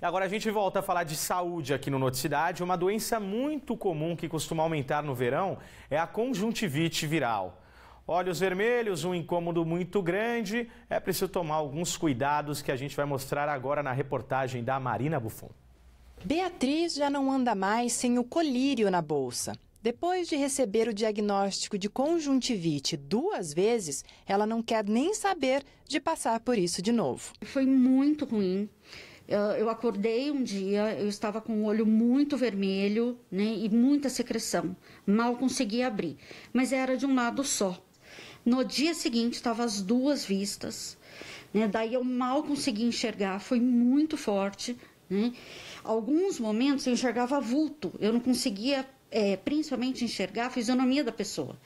Agora a gente volta a falar de saúde aqui no Noticidade. Uma doença muito comum que costuma aumentar no verão é a conjuntivite viral. Olhos vermelhos, um incômodo muito grande. É preciso tomar alguns cuidados que a gente vai mostrar agora na reportagem da Marina Buffon. Beatriz já não anda mais sem o colírio na bolsa. Depois de receber o diagnóstico de conjuntivite duas vezes, ela não quer nem saber de passar por isso de novo. Foi muito ruim. Eu acordei um dia, eu estava com o olho muito vermelho né, e muita secreção. Mal conseguia abrir, mas era de um lado só. No dia seguinte, estava as duas vistas. Né, daí eu mal consegui enxergar, foi muito forte. Né? Alguns momentos eu enxergava vulto, eu não conseguia é, principalmente enxergar a fisionomia da pessoa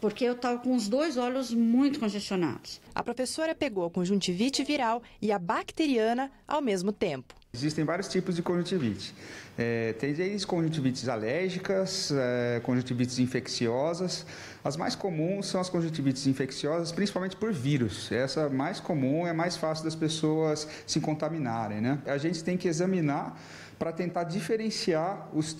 porque eu estava com os dois olhos muito congestionados. A professora pegou a conjuntivite viral e a bacteriana ao mesmo tempo. Existem vários tipos de conjuntivite. É, tem desde conjuntivites alérgicas, é, conjuntivites infecciosas. As mais comuns são as conjuntivites infecciosas, principalmente por vírus. Essa mais comum é mais fácil das pessoas se contaminarem. Né? A gente tem que examinar para tentar diferenciar os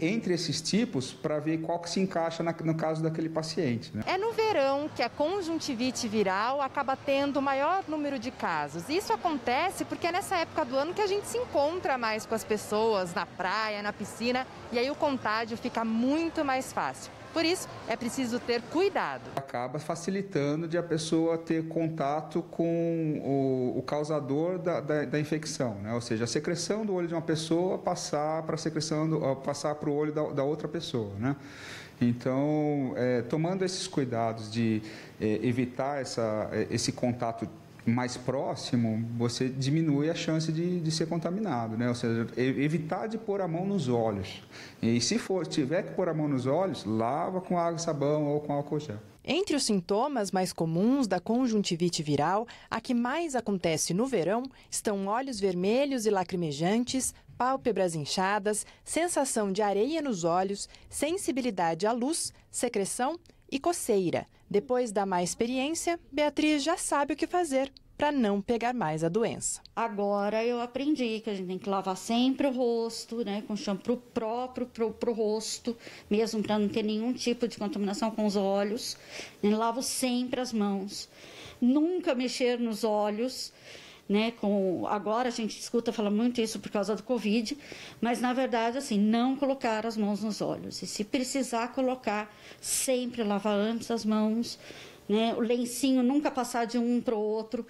entre esses tipos para ver qual que se encaixa na, no caso daquele paciente. Né? É no verão que a conjuntivite viral acaba tendo o maior número de casos. Isso acontece porque é nessa época do ano que a gente se encontra mais com as pessoas na praia, na piscina, e aí o contágio fica muito mais fácil. Por isso, é preciso ter cuidado. Acaba facilitando de a pessoa ter contato com o, o causador da, da, da, infecção, né? ou seja, a secreção do olho de uma pessoa passar para a secreção do, passar para o olho da, da, outra pessoa. Né? Então, é, tomando esses cuidados de é, evitar essa, é, esse contato mais próximo, você diminui a chance de, de ser contaminado, né? Ou seja, evitar de pôr a mão nos olhos. E se for, tiver que pôr a mão nos olhos, lava com água e sabão ou com álcool gel. Entre os sintomas mais comuns da conjuntivite viral, a que mais acontece no verão estão olhos vermelhos e lacrimejantes, pálpebras inchadas, sensação de areia nos olhos, sensibilidade à luz, secreção e coceira. Depois da má experiência, Beatriz já sabe o que fazer para não pegar mais a doença. Agora eu aprendi que a gente tem que lavar sempre o rosto, né, com shampoo próprio para o rosto, mesmo para não ter nenhum tipo de contaminação com os olhos. Né, lavo sempre as mãos, nunca mexer nos olhos. Né, com agora a gente escuta falar muito isso por causa do Covid, mas na verdade assim, não colocar as mãos nos olhos. E se precisar colocar, sempre lavar antes as mãos, né? O lencinho nunca passar de um para o outro.